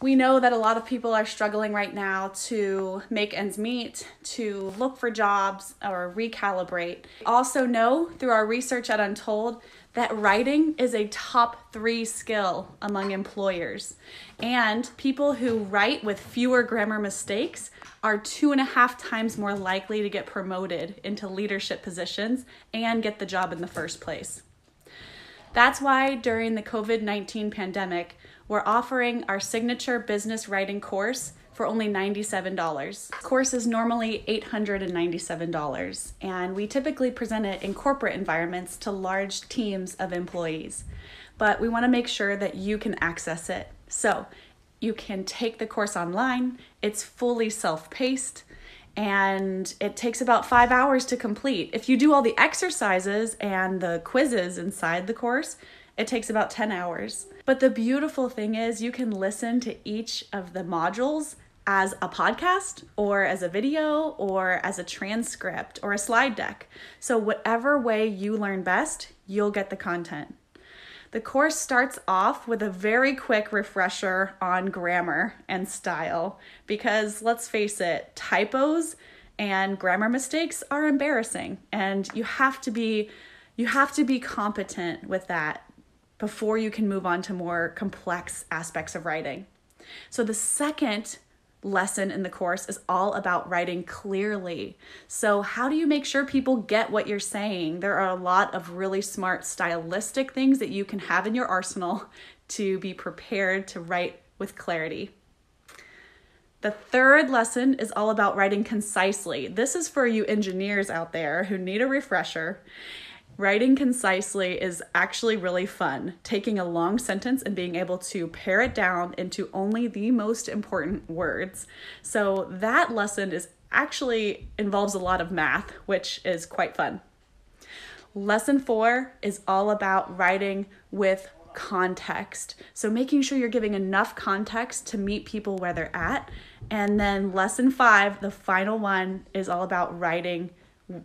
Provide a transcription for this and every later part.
We know that a lot of people are struggling right now to make ends meet, to look for jobs or recalibrate. Also, know through our research at Untold that writing is a top three skill among employers. And people who write with fewer grammar mistakes are two and a half times more likely to get promoted into leadership positions and get the job in the first place. That's why during the COVID 19 pandemic, we're offering our signature business writing course for only $97. The course is normally $897, and we typically present it in corporate environments to large teams of employees. But we want to make sure that you can access it. So you can take the course online, it's fully self paced. And it takes about five hours to complete. If you do all the exercises and the quizzes inside the course, it takes about 10 hours. But the beautiful thing is, you can listen to each of the modules as a podcast or as a video or as a transcript or a slide deck. So, whatever way you learn best, you'll get the content. The course starts off with a very quick refresher on grammar and style because let's face it, typos and grammar mistakes are embarrassing and you have to be you have to be competent with that before you can move on to more complex aspects of writing. So, the second lesson in the course is all about writing clearly. So, how do you make sure people get what you're saying? There are a lot of really smart stylistic things that you can have in your arsenal to be prepared to write with clarity. The third lesson is all about writing concisely. This is for you engineers out there who need a refresher. Writing concisely is actually really fun. Taking a long sentence and being able to pare it down into only the most important words. So that lesson is actually involves a lot of math, which is quite fun. Lesson 4 is all about writing with context. So making sure you're giving enough context to meet people where they're at. And then lesson 5, the final one is all about writing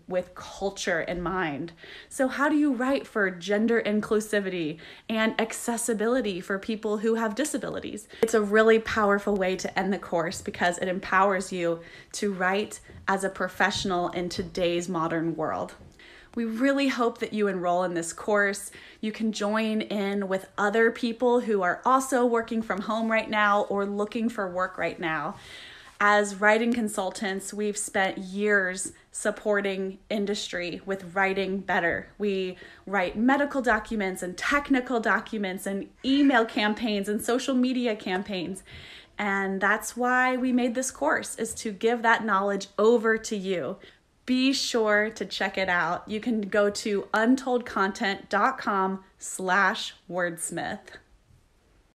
with culture in mind. So, how do you write for gender inclusivity and accessibility for people who have disabilities? It's a really powerful way to end the course because it empowers you to write as a professional in today's modern world. We really hope that you enroll in this course. You can join in with other people who are also working from home right now or looking for work right now. As writing consultants, we've spent years supporting industry with writing better. We write medical documents and technical documents and email campaigns and social media campaigns. And that's why we made this course is to give that knowledge over to you. Be sure to check it out. You can go to untoldcontent.com slash wordsmith.